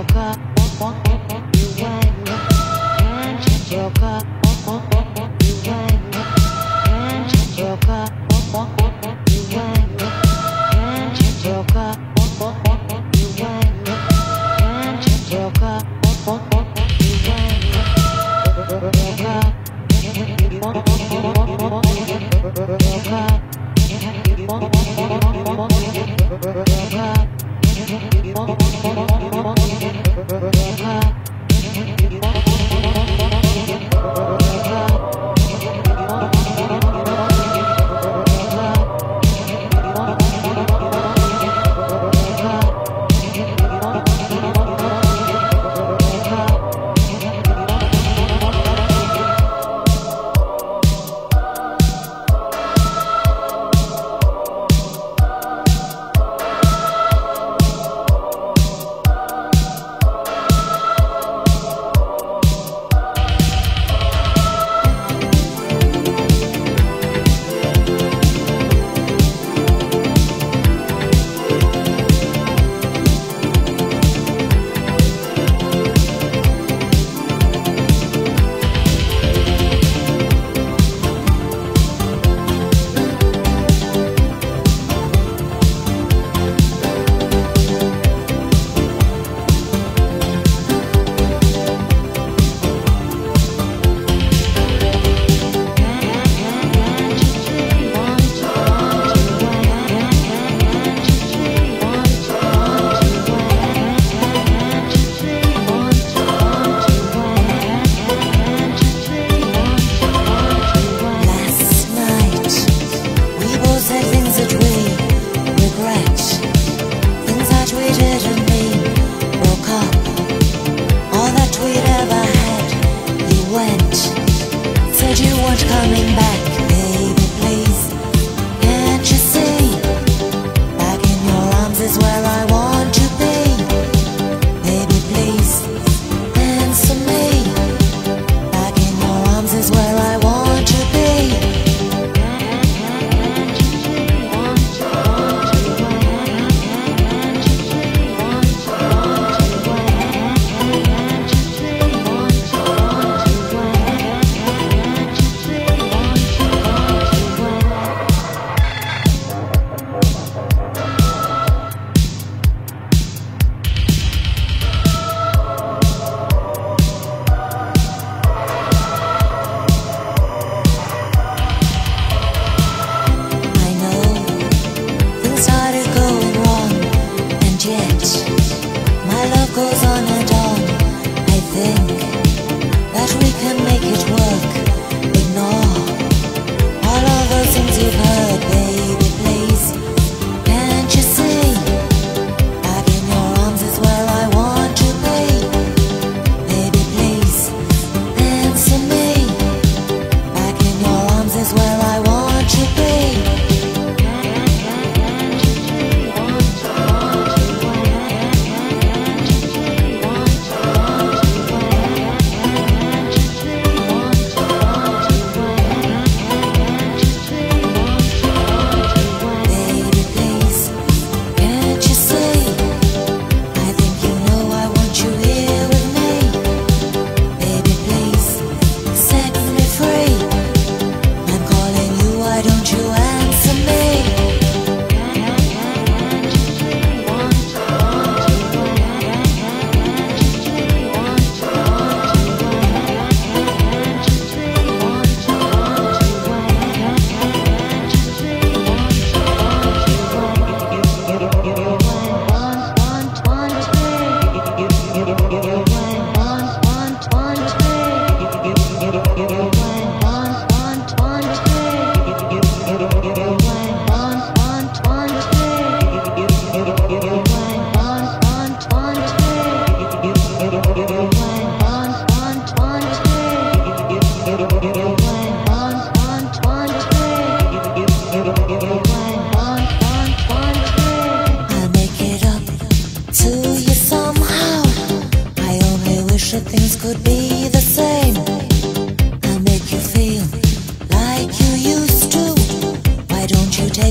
your cup, you wine, can't your cup. Thank you. 明白。 내게 줘.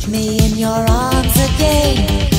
Me in your arms again?